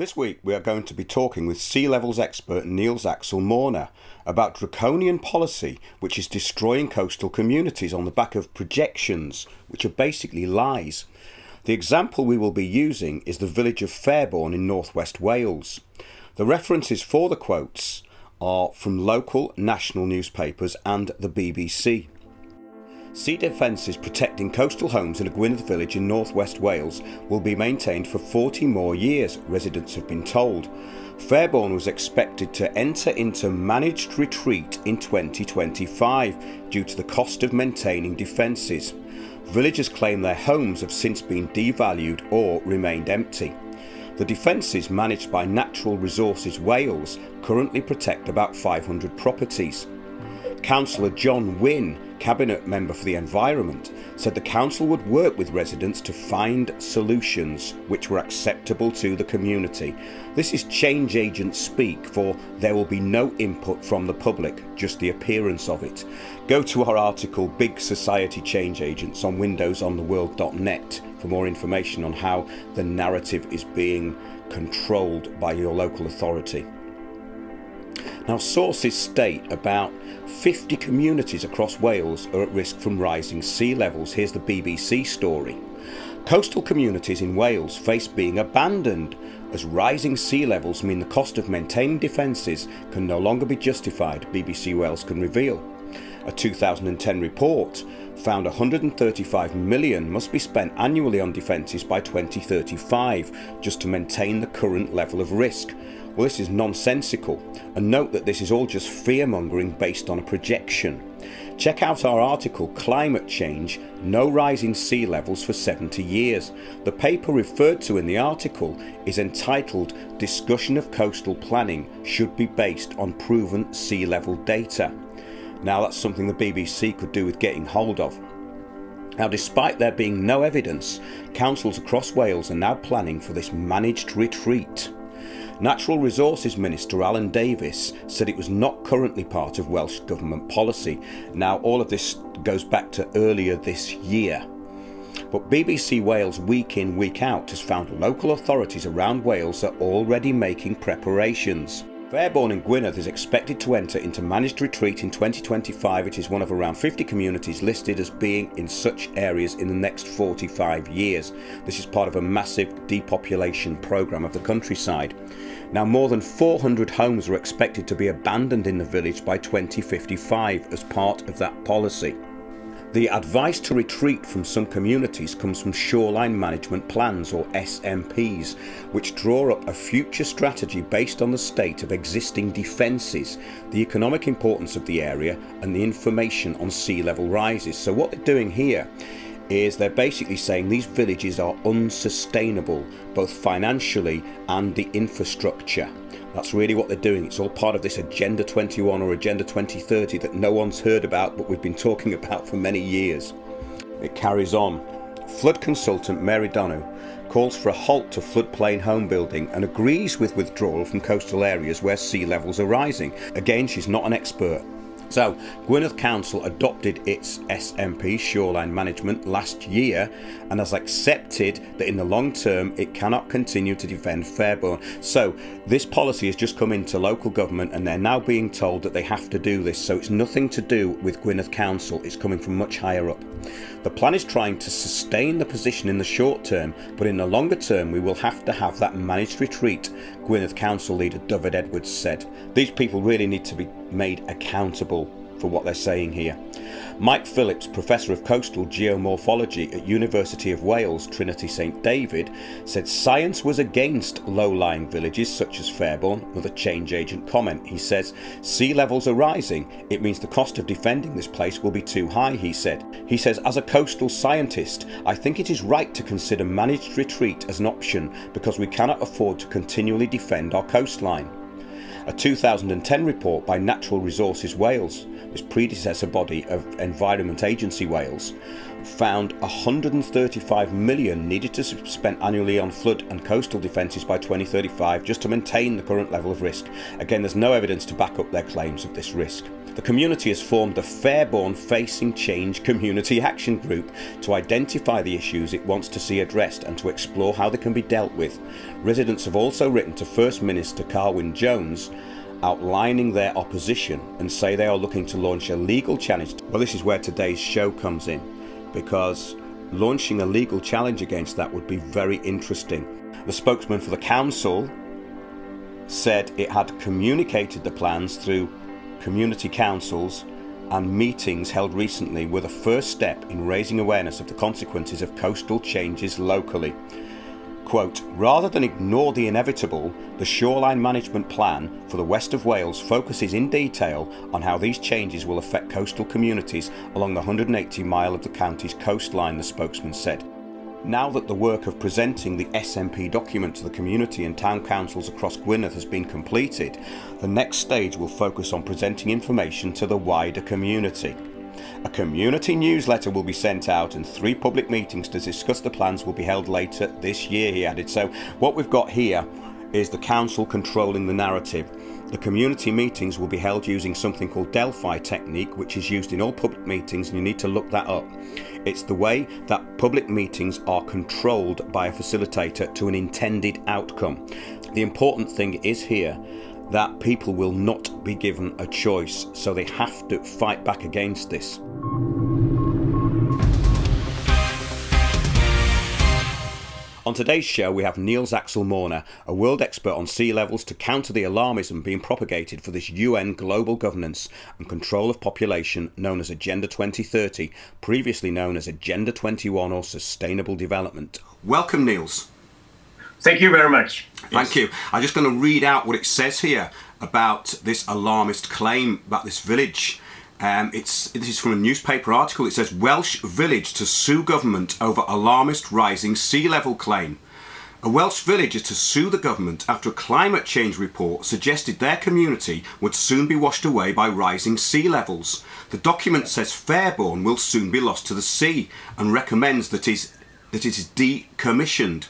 This week we are going to be talking with sea levels expert Nils Axel Morner about draconian policy which is destroying coastal communities on the back of projections, which are basically lies. The example we will be using is the village of Fairbourne in northwest Wales. The references for the quotes are from local national newspapers and the BBC. Sea defences protecting coastal homes in a Gwynedd village in northwest Wales will be maintained for 40 more years, residents have been told. Fairbourne was expected to enter into managed retreat in 2025 due to the cost of maintaining defences. Villagers claim their homes have since been devalued or remained empty. The defences managed by Natural Resources Wales currently protect about 500 properties. Councillor John Wynne Cabinet member for the Environment, said the council would work with residents to find solutions which were acceptable to the community. This is change agent speak for there will be no input from the public, just the appearance of it. Go to our article Big Society Change Agents on windowsontheworld.net for more information on how the narrative is being controlled by your local authority. Now, sources state about 50 communities across Wales are at risk from rising sea levels. Here's the BBC story. Coastal communities in Wales face being abandoned as rising sea levels mean the cost of maintaining defences can no longer be justified, BBC Wales can reveal. A 2010 report found 135 million must be spent annually on defences by 2035 just to maintain the current level of risk, well, this is nonsensical, and note that this is all just fear mongering based on a projection. Check out our article Climate Change No Rising Sea Levels for 70 Years. The paper referred to in the article is entitled Discussion of Coastal Planning Should Be Based on Proven Sea Level Data. Now, that's something the BBC could do with getting hold of. Now, despite there being no evidence, councils across Wales are now planning for this managed retreat. Natural Resources Minister Alun Davies said it was not currently part of Welsh Government policy. Now, all of this goes back to earlier this year. But BBC Wales week in, week out has found local authorities around Wales are already making preparations. Fairbourne in Gwynedd is expected to enter into managed retreat in 2025. It is one of around 50 communities listed as being in such areas in the next 45 years. This is part of a massive depopulation programme of the countryside. Now, more than 400 homes are expected to be abandoned in the village by 2055 as part of that policy. The advice to retreat from some communities comes from Shoreline Management Plans or SMPs, which draw up a future strategy based on the state of existing defences, the economic importance of the area, and the information on sea level rises. So, what they're doing here is they're basically saying these villages are unsustainable, both financially and the infrastructure. That's really what they're doing. It's all part of this Agenda 21 or Agenda 2030 that no one's heard about, but we've been talking about for many years. It carries on. Flood consultant Mary Dhonau calls for a halt to floodplain home building and agrees with withdrawal from coastal areas where sea levels are rising. Again, she's not an expert. So, Gwynedd Council adopted its SMP, Shoreline Management, last year and has accepted that in the long term it cannot continue to defend Fairbourne. So, this policy has just come into local government and they're now being told that they have to do this. So, it's nothing to do with Gwynedd Council, it's coming from much higher up. The plan is trying to sustain the position in the short term, but in the longer term, we will have to have that managed retreat, Gwynedd Council leader Dyfed Edwards said. These people really need to be made accountable for what they're saying here. Mike Phillips, Professor of Coastal Geomorphology at University of Wales, Trinity St David, said science was against low-lying villages such as Fairbourne with a change agent comment. He says, sea levels are rising. It means the cost of defending this place will be too high, he said. He says, as a coastal scientist, I think it is right to consider managed retreat as an option because we cannot afford to continually defend our coastline. A 2010 report by Natural Resources Wales its predecessor body of Environment Agency Wales, found 135 million needed to be spent annually on flood and coastal defences by 2035 just to maintain the current level of risk. Again, there's no evidence to back up their claims of this risk. The community has formed the Fairbourne Facing Change Community Action Group to identify the issues it wants to see addressed and to explore how they can be dealt with. Residents have also written to First Minister Carwyn Jones outlining their opposition and say they are looking to launch a legal challenge. Well, this is where today's show comes in because launching a legal challenge against that would be very interesting. The spokesman for the council said it had communicated the plans through community councils and meetings held recently were the first step in raising awareness of the consequences of coastal changes locally. Quote, rather than ignore the inevitable, the shoreline management plan for the west of Wales focuses in detail on how these changes will affect coastal communities along the 180 mile of the county's coastline, the spokesman said. Now that the work of presenting the SMP document to the community and town councils across Gwynedd has been completed, the next stage will focus on presenting information to the wider community. A community newsletter will be sent out and three public meetings to discuss the plans will be held later this year, he added. So, what we've got here is the council controlling the narrative. The community meetings will be held using something called Delphi technique, which is used in all public meetings, and you need to look that up. It's the way that public meetings are controlled by a facilitator to an intended outcome. The important thing is here that people will not be given a choice, so they have to fight back against this. On today's show, we have Nils Axel Morner, a world expert on sea levels to counter the alarmism being propagated for this UN global governance and control of population known as Agenda 2030, previously known as Agenda 21 or Sustainable Development. Welcome, Nils. Thank you very much. Thank yes. you. I'm just going to read out what it says here about this alarmist claim about this village. Um, it's this is from a newspaper article. It says Welsh village to sue government over alarmist rising sea level claim. A Welsh village is to sue the government after a climate change report suggested their community would soon be washed away by rising sea levels. The document says Fairbourne will soon be lost to the sea and recommends that, is, that it is decommissioned.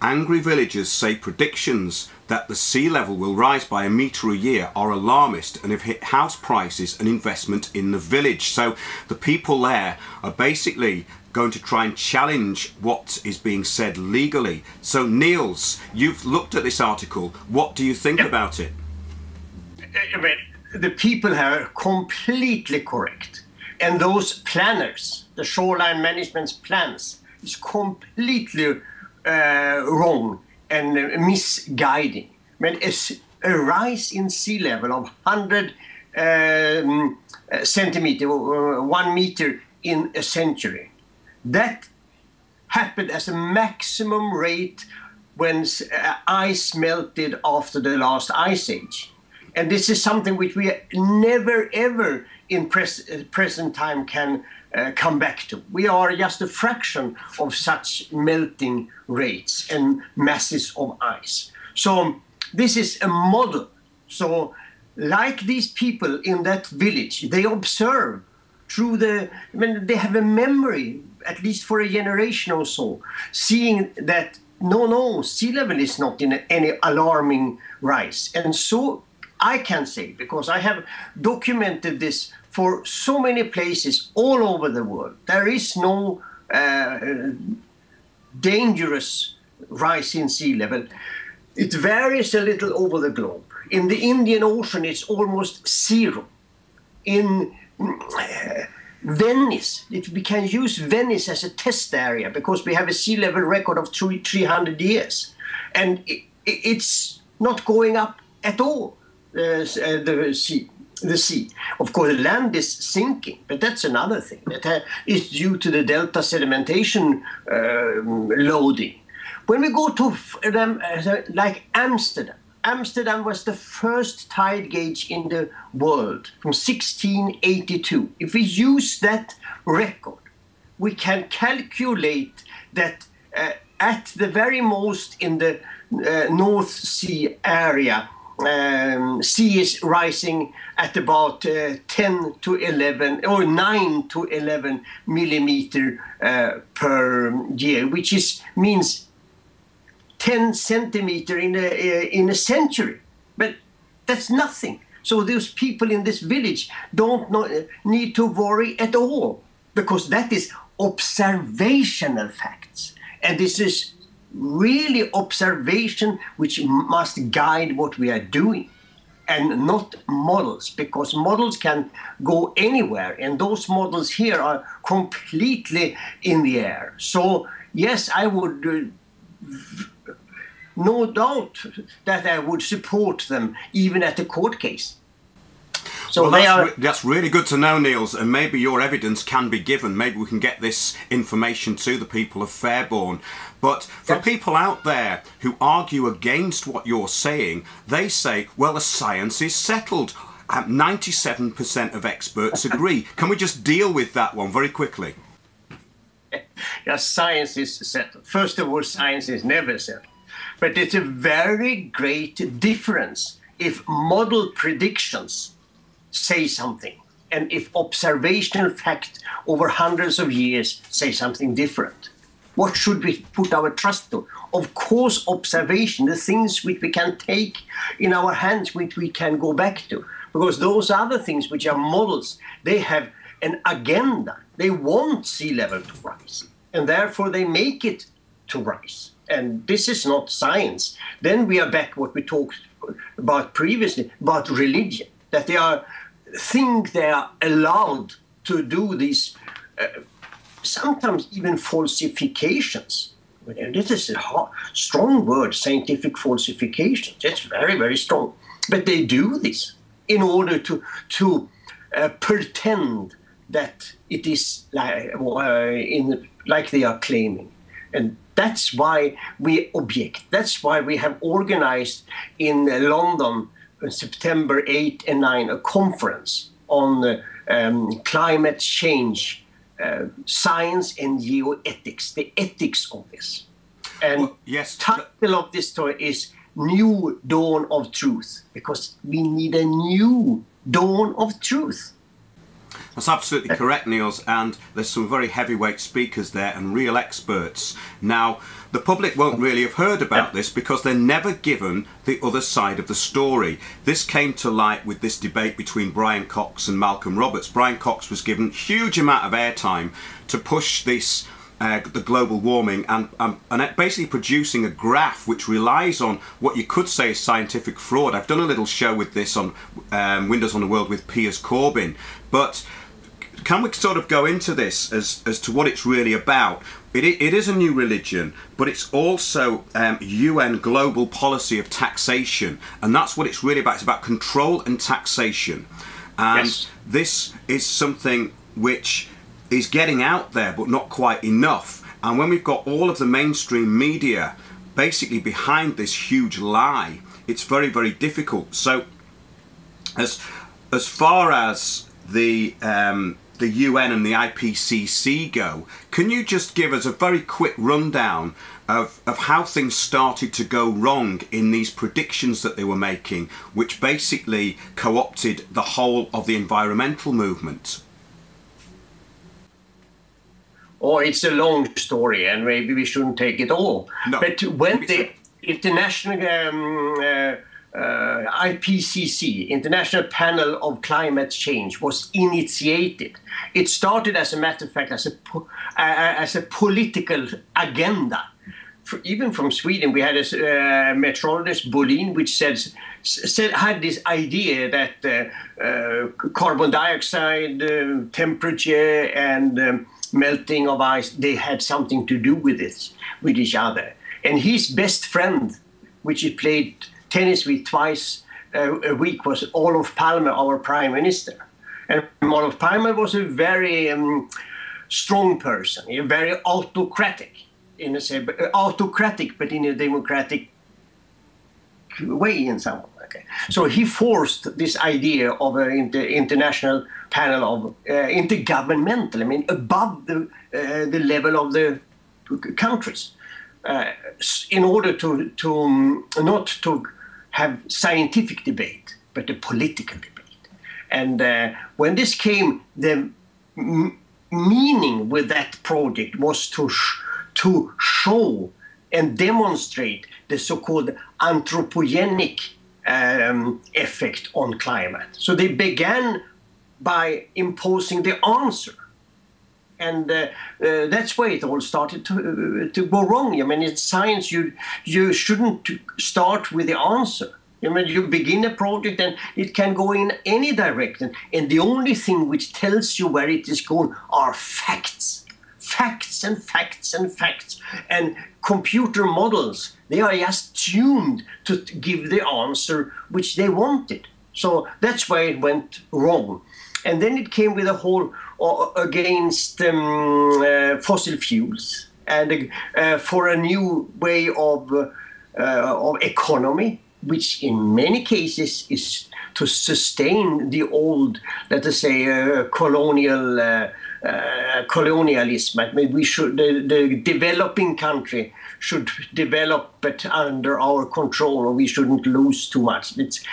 Angry villagers say predictions that the sea level will rise by a metre a year are alarmist and have hit house prices and investment in the village. So the people there are basically going to try and challenge what is being said legally. So, Nils, you've looked at this article. What do you think about it? I mean, the people here are completely correct. And those planners, the shoreline management's plans, is completely uh, wrong and misguiding. Men a rise in sea level of 100 um, centimeter, uh, one meter in a century, that happened as a maximum rate when uh, ice melted after the last ice age. And this is something which we never ever in pres- present time can uh, come back to. We are just a fraction of such melting rates and masses of ice. So this is a model. So like these people in that village, they observe through the, I mean, they have a memory, at least for a generation or so, seeing that no, no, sea level is not in any alarming rise. And so I can say, because I have documented this for so many places all over the world. There is no uh, dangerous rise in sea level. It varies a little over the globe. In the Indian Ocean, it's almost zero. In uh, Venice, it, we can use Venice as a test area because we have a sea level record of 300 years. And it, it's not going up at all, uh, the sea the sea. Of course, the land is sinking, but that's another thing. That is due to the delta sedimentation uh, loading. When we go to um, like Amsterdam, Amsterdam was the first tide gauge in the world from 1682. If we use that record, we can calculate that uh, at the very most in the uh, North Sea area, um, sea is rising at about uh, 10 to 11 or 9 to 11 millimeter uh, per year, which is means 10 centimeter in a, uh, in a century. But that's nothing. So those people in this village don't know, need to worry at all because that is observational facts. And this is really observation which must guide what we are doing and not models because models can go anywhere and those models here are completely in the air. So yes i would uh, no doubt that i would support them even at a court case so well, that's, are... re- that's really good to know, Nils, and maybe your evidence can be given. Maybe we can get this information to the people of Fairbourne. But for yes. people out there who argue against what you're saying, they say, well, the science is settled. 97% of experts agree. can we just deal with that one very quickly? Yeah, science is settled. First of all, science is never settled. But it's a very great difference if model predictions say something. And if observational fact over hundreds of years say something different what should we put our trust to? Of course observation the things which we can take in our hands which we can go back to. Because those other things which are models. They have an agenda. They want sea level to rise and therefore they make it to rise. And this is not science. Then we are back what we talked about previously about religion that they are think they are allowed to do these uh, sometimes even falsifications. This is a hard, strong word, scientific falsifications. It's very, very strong. But they do this in order to to uh, pretend that it is like, uh, in, like they are claiming. And that's why we object. That's why we have organized in London September 8 and 9 a conference on um, climate change, uh, science and geoethics, the ethics of this. And well, yes, title of this story is New Dawn of Truth, because we need a new dawn of truth. That's absolutely correct, Nils, and there's some very heavyweight speakers there and real experts. Now, the public won't really have heard about this because they're never given the other side of the story. This came to light with this debate between Brian Cox and Malcolm Roberts. Brian Cox was given huge amount of airtime to push this uh, the global warming and, um, and basically producing a graph which relies on what you could say is scientific fraud. I've done a little show with this on um, Windows on the World with Piers Corbyn, but can we sort of go into this as, as to what it's really about? It, it is a new religion, but it's also um, UN global policy of taxation, and that's what it's really about. It's about control and taxation, and yes. this is something which is getting out there, but not quite enough. And when we've got all of the mainstream media basically behind this huge lie, it's very, very difficult. So, as as far as the um, the UN and the IPCC go, can you just give us a very quick rundown of, of how things started to go wrong in these predictions that they were making, which basically co opted the whole of the environmental movement? Oh, it's a long story, and maybe we shouldn't take it all. No, but when the international um, uh, uh, IPCC, International Panel of Climate Change, was initiated. It started, as a matter of fact, as a uh, as a political agenda. For, even from Sweden, we had a uh, meteorologist, Bolin, which says said had this idea that uh, uh, carbon dioxide, uh, temperature, and um, melting of ice they had something to do with it, with each other. And his best friend, which he played tennis with twice a week was Olof Palme, our prime minister. And Olof Palme was a very um, strong person, very autocratic, in a say, autocratic, but in a democratic way in some way. Okay. So he forced this idea of an inter international panel of uh, intergovernmental, I mean, above the, uh, the level of the countries, uh, in order to, to um, not to have scientific debate, but a political debate. And uh, when this came, the meaning with that project was to sh- to show and demonstrate the so-called anthropogenic um, effect on climate. So they began by imposing the answer. And uh, uh, that's where it all started to, uh, to go wrong. I mean, in science, you you shouldn't start with the answer. I mean, you begin a project and it can go in any direction. And the only thing which tells you where it is going are facts. Facts and facts and facts. And computer models, they are just tuned to give the answer which they wanted. So that's where it went wrong. And then it came with a whole uh, against um, uh, fossil fuels and uh, for a new way of, uh, of economy which in many cases is to sustain the old, let us say, colonial uh, colonialism. I mean, we should the, the, developing country should develop it under our control, or we shouldn't lose too much. It's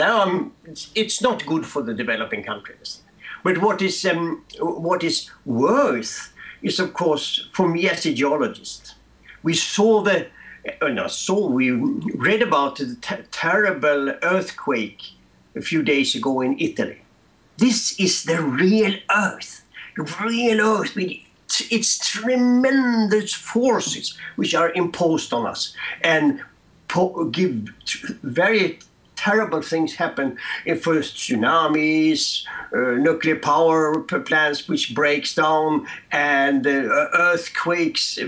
um, it's not good for the developing countries. But what is um, what is worth is, of course, for me as a geologist, we saw the uh, no, saw we read about the terrible earthquake a few days ago in Italy. This is the real Earth, real Earth with its tremendous forces which are imposed on us and give very terrible things happen first tsunamis, uh, nuclear power plants which breaks down, and uh, earthquakes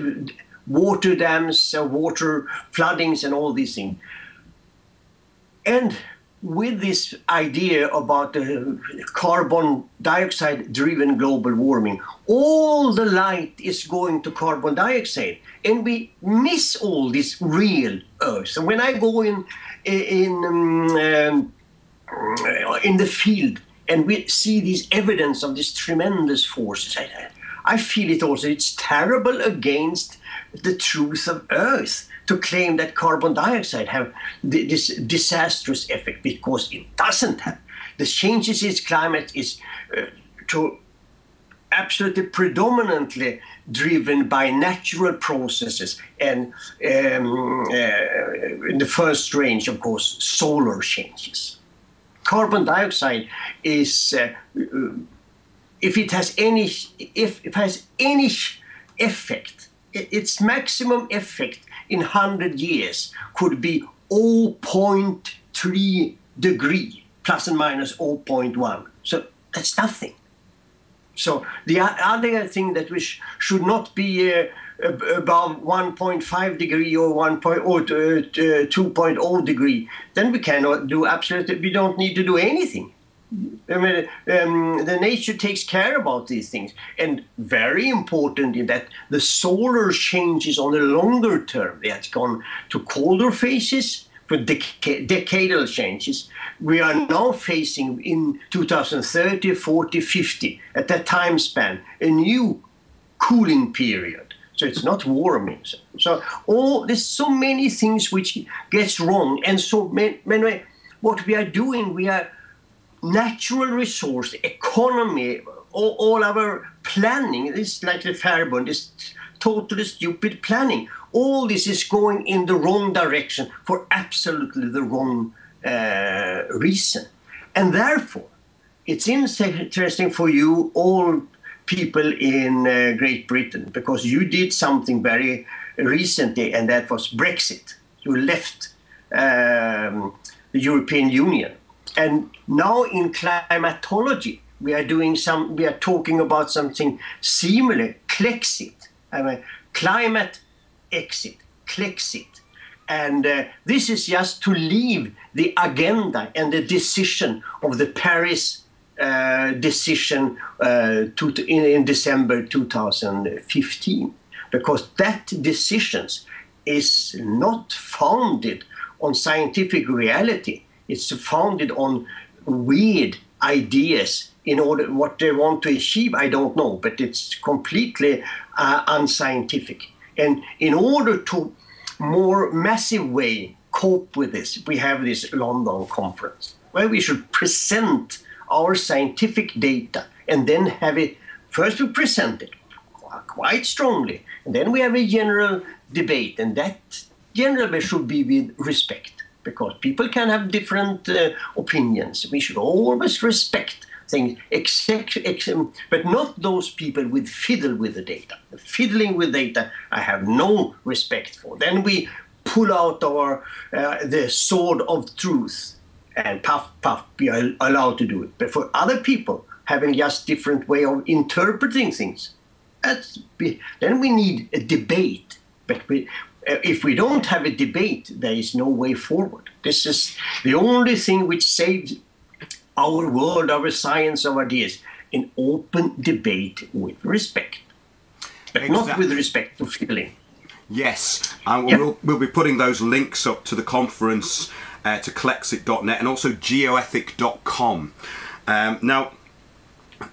water dams, uh, water floodings, and all these things. And with this idea about the carbon dioxide driven global warming, all the light is going to carbon dioxide, and we miss all this real Earth. So when I go in in um, in the field and we see this evidence of this tremendous forces, I, I feel it also. It's terrible against the truth of Earth to claim that carbon dioxide have this disastrous effect because it doesn't have. The changes in climate is uh, to absolutely predominantly driven by natural processes and um, uh, in the first range, of course, solar changes. Carbon dioxide is, uh, if it has any, if it has any effect its maximum effect in 100 years could be 0.3 degree plus and minus 0.1 so that's nothing so the other thing that we sh should not be uh, above 1.5 degree or 1. Point, or uh, 2.0 degree then we cannot do absolutely we don't need to do anything I mean, um, the nature takes care about these things, and very important in that the solar changes on the longer term. They have gone to colder phases for dec- decadal changes. We are now facing in 2030, 40, 50 at that time span a new cooling period. So it's not warming. So, so all there's so many things which gets wrong, and so many, many what we are doing, we are natural resource, economy, all, all our planning, this like the Fairbourne, this totally stupid planning. All this is going in the wrong direction for absolutely the wrong uh, reason. And therefore, it's interesting for you, all people in uh, Great Britain, because you did something very recently, and that was Brexit. You left um, the European Union. And now in climatology, we are doing some, we are talking about something similar, Clexit, I mean, climate exit, Clexit. And uh, this is just to leave the agenda and the decision of the Paris uh, decision uh, to, in, in, December 2015, because that decision is not founded on scientific reality. It's founded on weird ideas in order what they want to achieve i don't know but it's completely uh, unscientific and in order to more massive way cope with this we have this london conference where we should present our scientific data and then have it first we present it quite strongly and then we have a general debate and that generally should be with respect because people can have different uh, opinions. We should always respect things, except, except, but not those people with fiddle with the data. Fiddling with data, I have no respect for. Then we pull out our uh, the sword of truth and puff puff be allowed to do it. But for other people having just different way of interpreting things, that's be, then we need a debate. But we, uh, if we don't have a debate, there is no way forward. This is the only thing which saves our world, our science, our ideas in open debate with respect, but exactly. not with respect to feeling. Yes, and we'll, we'll be putting those links up to the conference uh, to Clexit.net and also geoethic.com. Um, now,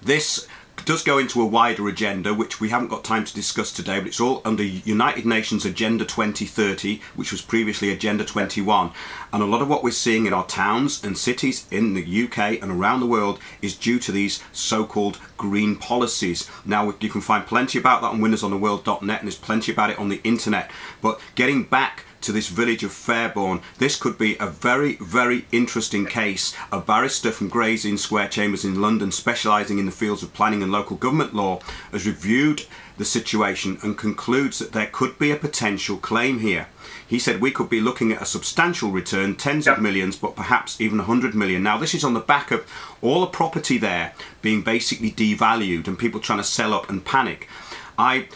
this does go into a wider agenda, which we haven't got time to discuss today, but it's all under United Nations Agenda 2030, which was previously Agenda 21. And a lot of what we're seeing in our towns and cities in the UK and around the world is due to these so-called green policies. Now, you can find plenty about that on windowsontheworld.net and there's plenty about it on the internet. But getting back to this village of Fairbourne. This could be a very, very interesting case. A barrister from Gray's Inn Square Chambers in London, specialising in the fields of planning and local government law, has reviewed the situation and concludes that there could be a potential claim here. He said we could be looking at a substantial return, tens of millions, but perhaps even 100 million. Now, this is on the back of all the property there being basically devalued and people trying to sell up and panic. I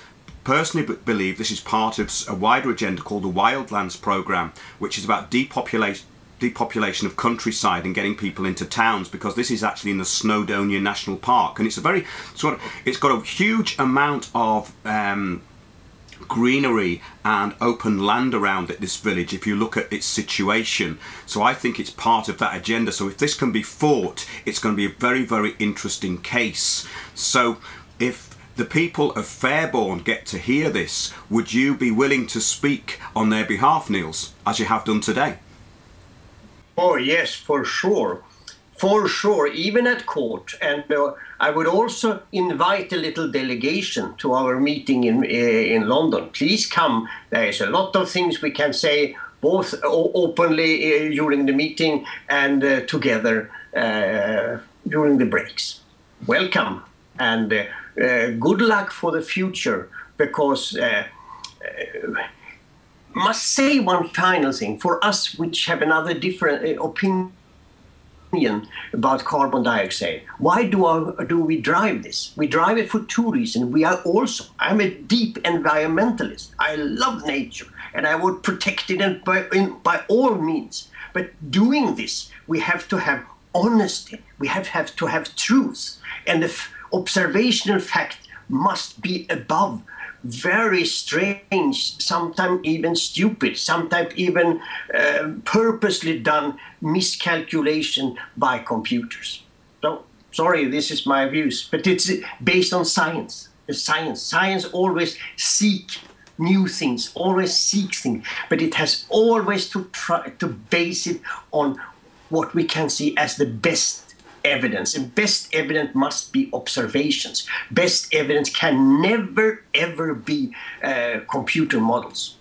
personally believe this is part of a wider agenda called the Wildlands Programme, which is about depopulation depopulation of countryside and getting people into towns because this is actually in the Snowdonia National Park. And it's a very sort of it's got a huge amount of um, greenery and open land around it this village if you look at its situation. So I think it's part of that agenda. So if this can be fought it's going to be a very very interesting case. So if the people of Fairbourne get to hear this, would you be willing to speak on their behalf, Nils, as you have done today? Oh, yes, for sure. For sure, even at court. And uh, I would also invite a little delegation to our meeting in, uh, in London. Please come. There is a lot of things we can say both openly uh, during the meeting and uh, together uh, during the breaks. Welcome. And uh, good luck for the future because uh, uh, must say one final thing. For us which have another different uh, opinion about carbon dioxide why do, do we drive this? We drive it for two reasons. We are also i'm a deep environmentalist. I love nature and i would protect it by, in, by all means. But doing this we have to have honesty. We have, have to have truth. And if observational fact must be above very strange, sometimes even stupid, sometimes even uh, purposely done miscalculation by computers. So, sorry, this is my views, but it's based on science. Science, science always seek new things, always seek things, but it has always to try to base it on what we can see as the best evidence, and best evidence must be observations. Best evidence can never ever be uh, computer models.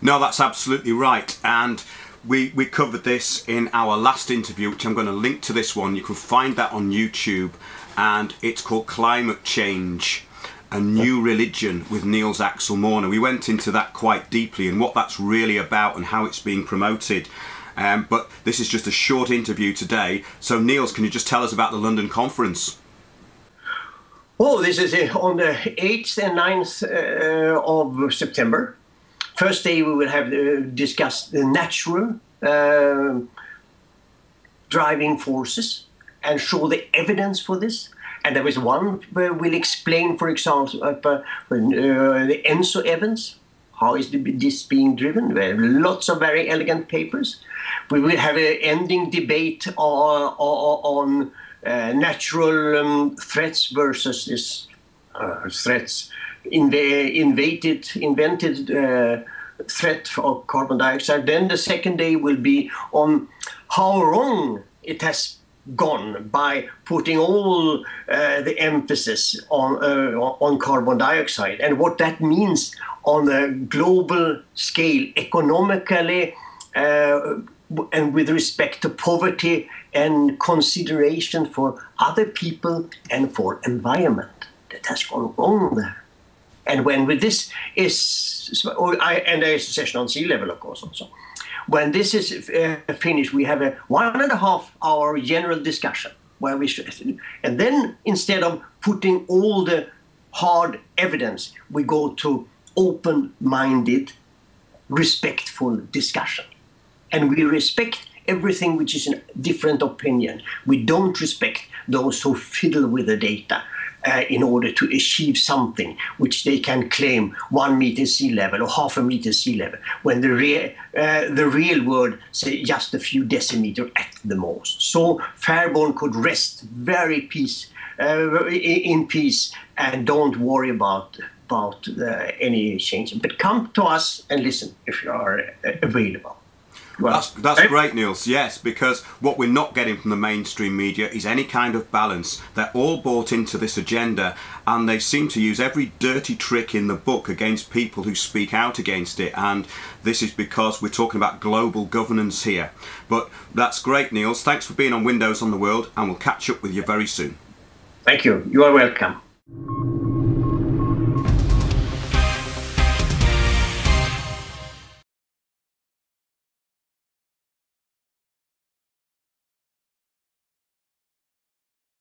No, that's absolutely right. And we, we covered this in our last interview, which I'm going to link to this one. You can find that on YouTube, and it's called Climate Change. A new religion with Nils Axel Morner. We went into that quite deeply and what that's really about and how it's being promoted. Um, but this is just a short interview today. So, Nils, can you just tell us about the London conference? Oh, this is uh, on the 8th and 9th uh, of September. First day we will have uh, discussed the natural uh, driving forces and show the evidence for this. And there is one where we'll explain, for example, uh, uh, the ENSO events, how is this being driven? There are lots of very elegant papers. We will have an ending debate on, uh, natural um, threats versus this uh, threats in the invaded, invented uh, threat of carbon dioxide. Then the second day will be on how wrong it has gone by putting all uh, the emphasis on uh, on carbon dioxide and what that means on a global scale economically uh, and with respect to poverty and consideration for other people and for environment that has gone wrong there. And when with this is, I, and there is a session on sea level, of course, also. When this is uh, finished, we have a one and a half hour general discussion where we should, and then instead of putting all the hard evidence, we go to open-minded, respectful discussion, and we respect everything which is a different opinion. We don't respect those who fiddle with the data uh, in order to achieve something which they can claim one meter sea level or half a meter sea level, when the, rea- uh, the real world say just a few decimeter at the most. So Fairbourne could rest very peace uh, in peace and don't worry about about uh, any change. But come to us and listen if you are uh, available. Well, that's that's eh? great, Nils. Yes, because what we're not getting from the mainstream media is any kind of balance. They're all bought into this agenda, and they seem to use every dirty trick in the book against people who speak out against it. And this is because we're talking about global governance here. But that's great, Nils. Thanks for being on Windows on the World, and we'll catch up with you very soon. Thank you. You are welcome.